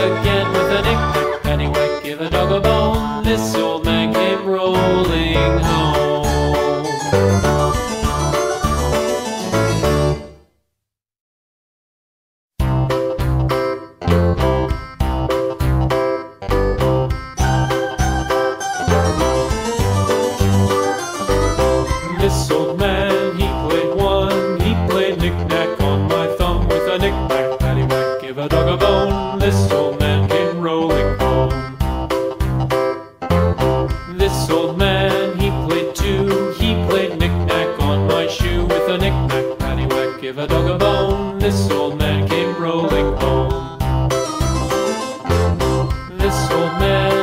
Again with a knick-knack, paddywhack, give a dog a bone. This old man came rolling home. This old man, dog a bone. This old man came rolling home. This old man, he played two. He played knick-knack on my shoe with a knick-knack, paddywhack, give a dog a bone. This old man came rolling home. This old man,